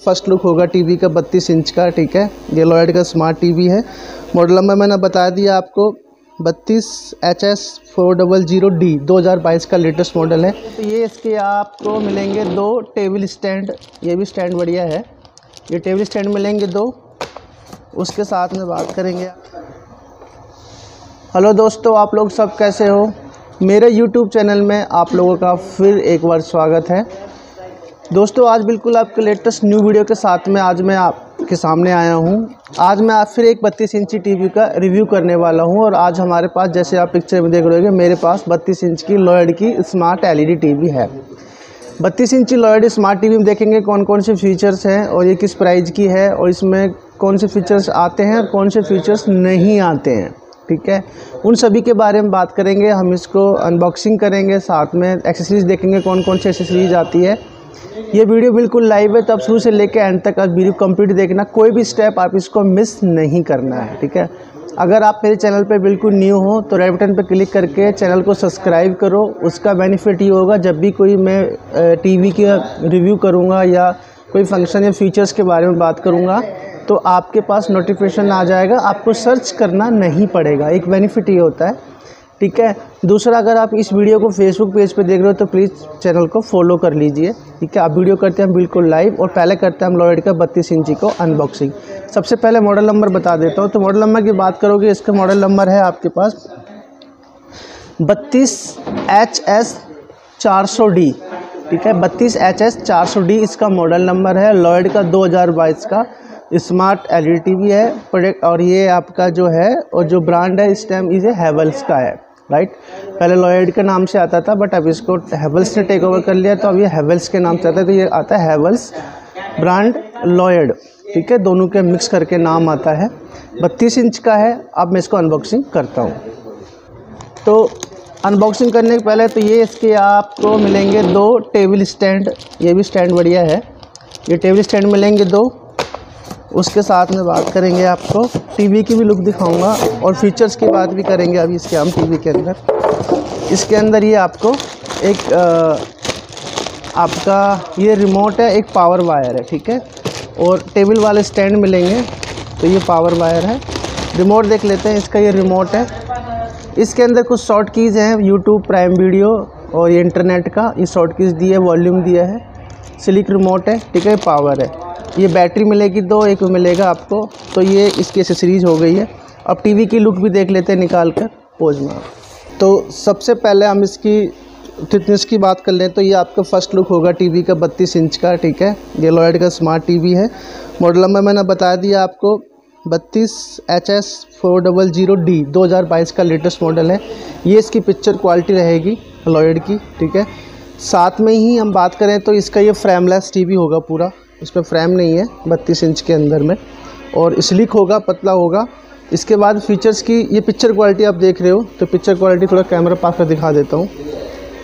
First look होगा TV का बत्तीस इंच का, ठीक है? ये लॉयड का स्मार्ट टीवी है। मॉडल नंबर मैंने बता दिया आपको। बत्तीस H S four double zero D दो हज़ार बाईस का लेटेस्ट मॉडल है। तो ये इसके आपको मिलेंगे दो टेबल स्टैंड ये भी स्टैंड बढ़िया है। ये टेबल स्टैंड मिलेंगे दो। उसके साथ में बात करेंगे हेलो दोस्तों, आप लोग सब कैसे हो? मेरे यूट्यूब चैनल में आप लोगों का फिर एक बार स्वागत है। दोस्तों, आज बिल्कुल आपके लेटेस्ट न्यू वीडियो के साथ में आज मैं आपके सामने आया हूँ। आज मैं आप फिर एक बत्तीस इंची टीवी का रिव्यू करने वाला हूँ और आज हमारे पास, जैसे आप पिक्चर में देख रहे हो मेरे पास बत्तीस इंच की लॉयड की स्मार्ट एलईडी टीवी है। बत्तीस इंची लॉयड स्मार्ट टीवी में देखेंगे कौन कौन से फीचर्स हैं और ये किस प्राइस की है और इसमें कौन से फीचर्स आते हैं और कौन से फीचर्स नहीं आते हैं, ठीक है? उन सभी के बारे में बात करेंगे, हम इसको अनबॉक्सिंग करेंगे, साथ में एक्सेसरीज देखेंगे कौन कौन सी एक्सेसरीज आती है। ये वीडियो बिल्कुल लाइव है तो आप शुरू से लेकर एंड तक आप वीडियो कंप्लीट देखना। कोई भी स्टेप आप इसको मिस नहीं करना है, ठीक है? अगर आप मेरे चैनल पे बिल्कुल न्यू हो तो रेड बटन पे क्लिक करके चैनल को सब्सक्राइब करो। उसका बेनिफिट ये होगा, जब भी कोई मैं टीवी का रिव्यू करूँगा या कोई फ़ंक्शन या फीचर्स के बारे में बात करूँगा तो आपके पास नोटिफिकेशन आ जाएगा। आपको सर्च करना नहीं पड़ेगा। एक बेनिफिट ये होता है ठीक है? दूसरा, अगर आप इस वीडियो को फेसबुक पेज पे देख रहे हो तो प्लीज़ चैनल को फॉलो कर लीजिए। ठीक है? आप वीडियो करते हैं बिल्कुल लाइव और पहले करते हैं हम लॉयड का बत्तीस इंची को अनबॉक्सिंग सबसे पहले मॉडल नंबर बता देता हूँ। तो मॉडल नंबर की बात करोगे, इसका मॉडल नंबर है आपके पास बत्तीस एच एस चार सौ डी ठीक है? बत्तीस एच एस चार सौ डी इसका मॉडल नंबर है। लॉयड का दो हज़ार बाईस का। Smart L E T V है, प्रोडक्ट और ये आपका जो है, और जो ब्रांड है, इस टाइम इसे हैवल्स का है राइट पहले लॉयड के नाम से आता था बट अब इसको हैवल्स ने टेक ओवर कर लिया तो अब ये हैवल्स के नाम से आता है तो ये आता है हैवल्स ब्रांड लॉयड ठीक है? दोनों के मिक्स करके नाम आता है। बत्तीस इंच का है, अब मैं इसको अनबॉक्सिंग करता हूँ। तो अनबॉक्सिंग करने के पहले तो ये इसके आपको मिलेंगे दो टेबल स्टैंड ये भी स्टैंड बढ़िया है। ये टेबल स्टैंड मिलेंगे दो। उसके साथ में बात करेंगे आपको। टीवी की भी लुक दिखाऊँगा और फीचर्स की बात भी करेंगे अभी इसके हम टीवी के अंदर। इसके अंदर ये आपको एक आ, आपका ये रिमोट है एक पावर वायर है ठीक है? और टेबल वाले स्टैंड मिलेंगे तो ये पावर वायर है। रिमोट देख लेते हैं इसका ये रिमोट है। इसके अंदर कुछ शॉर्ट कीज़ हैं यूट्यूब प्राइम वीडियो और ये इंटरनेट का। ये शॉर्ट कीज़ दिए वॉल्यूम दिया है। सिलिक रिमोट है ठीक है? पावर है। ये बैटरी मिलेगी दो, एक मिलेगा आपको। तो ये इसकी एसेसरीज हो गई है। अब टीवी की लुक भी देख लेते हैं निकाल कर पोज में। तो सबसे पहले हम इसकी थिकनेस की बात कर लें तो ये आपका फ़र्स्ट लुक होगा टीवी का बत्तीस इंच का, ठीक है? ये लॉयड का स्मार्ट टीवी है। मॉडल नंबर मैंने बता दिया आपको। बत्तीस H S four double zero D दो हज़ार बाईस का लेटेस्ट मॉडल है। ये इसकी पिक्चर क्वालिटी रहेगी लॉयड की, ठीक है? साथ में ही हम बात करें तो इसका ये फ्रेमलेस टीवी होगा पूरा। इसमें फ्रेम नहीं है, बत्तीस इंच के अंदर में। और स्लिक होगा, पतला होगा। इसके बाद फीचर्स की, ये पिक्चर क्वालिटी आप देख रहे हो तो पिक्चर क्वालिटी थोड़ा कैमरा पास कर दिखा देता हूँ।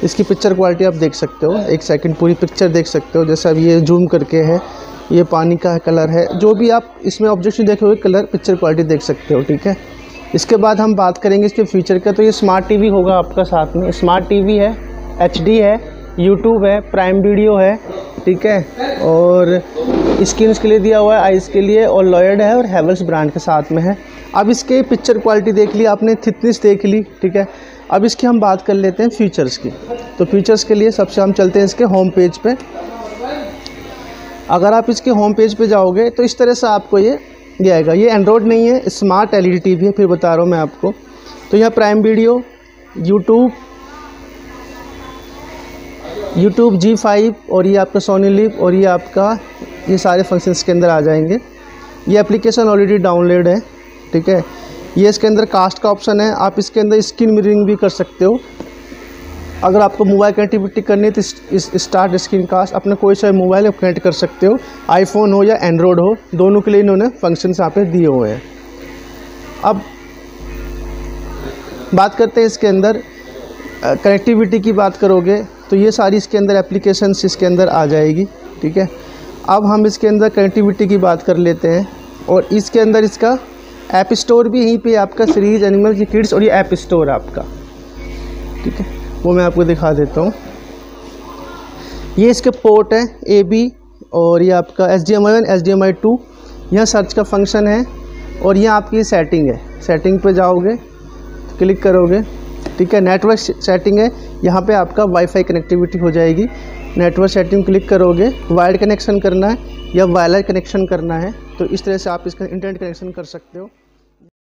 इसकी पिक्चर क्वालिटी आप देख सकते हो। एक सेकंड पूरी पिक्चर देख सकते हो, जैसे अब ये जूम करके है, ये पानी का कलर है। जो भी आप इसमें ऑब्जेक्शन देखे हुए कलर पिक्चर क्वालिटी देख सकते हो, ठीक है? इसके बाद हम बात करेंगे इसके फीचर का। तो ये स्मार्ट टीवी होगा आपका साथ में। स्मार्ट टीवी है एचडी है यूट्यूब है प्राइम वीडियो है ठीक है? और स्किन के लिए दिया हुआ है आइज़ के लिए और लॉयड है और हैवल्स ब्रांड के साथ में है। अब इसके पिक्चर क्वालिटी देख ली, आपने थिकनेस देख ली, ठीक है? अब इसकी हम बात कर लेते हैं फीचर्स की। तो फीचर्स के लिए सबसे हम चलते हैं इसके होम पेज पे। अगर आप इसके होम पेज पे जाओगे तो इस तरह से आपको ये ये आएगा। ये एंड्रॉयड नहीं है स्मार्ट एलईडी टीवी है, फिर बता रहा हूँ मैं आपको। तो यहाँ prime video YouTube YouTube Zee five और ये आपका सोनी लिप और ये आपका, ये सारे फ़ंक्शंस के अंदर आ जाएँगे। ये एप्लीकेशन ऑलरेडी डाउनलोड है, ठीक है? ये इसके अंदर कास्ट का ऑप्शन है। आप इसके अंदर स्क्रीन मिररिंग भी कर सकते हो। अगर आपको मोबाइल कनेक्टिविटी करनी है तो इस स्टार्ट स्क्रीन कास्ट अपने कोई सा मोबाइल आप कनेक्ट कर सकते हो। आईफोन हो या एंड्रॉयड हो, दोनों के लिए इन्होंने फ़ंक्शन यहाँ पे दिए हुए हैं। अब बात करते हैं इसके अंदर कनेक्टिविटी की बात करोगे। तो ये सारी इसके अंदर एप्लीकेशन इसके अंदर आ जाएगी, ठीक है? अब हम इसके अंदर कनेक्टिविटी की बात कर लेते हैं और इसके अंदर इसका ऐप स्टोर भी यहीं पे आपका सीरीज़ एनिमल की किड्स और ये ऐप स्टोर आपका, ठीक है? वो मैं आपको दिखा देता हूँ। ये इसके पोर्ट हैं ए बी और ये आपका H D M I one H D M I two यहाँ सर्च का फ़ंक्शन है और यहाँ आपकी सेटिंग है। सेटिंग पे जाओगे क्लिक करोगे ठीक है नेटवर्क सेटिंग है, यहाँ पे आपका वाईफाई कनेक्टिविटी हो जाएगी। नेटवर्क सेटिंग क्लिक करोगे वायर्ड कनेक्शन करना है या वायरलेस कनेक्शन करना है तो इस तरह से आप इसका इंटरनेट कनेक्शन कर सकते हो।